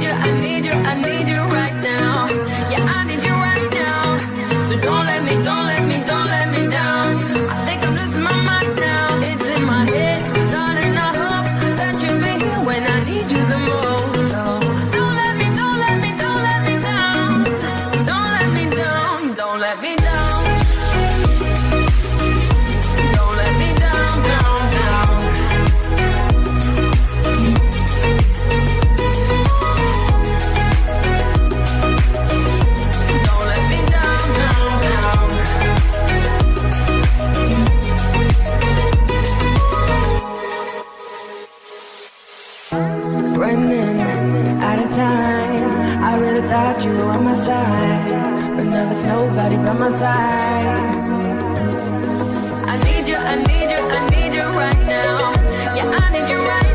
Yeah. you. running out of time. I really thought you were on my side, but now there's nobody by my side. I need you, I need you, I need you right now. Yeah, I need you right now.